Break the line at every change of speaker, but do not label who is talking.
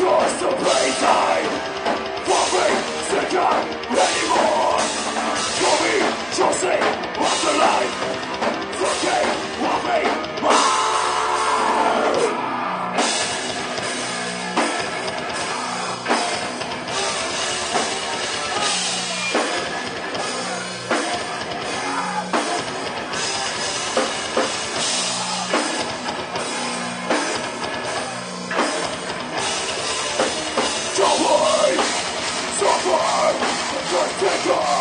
choice to play time. Destruction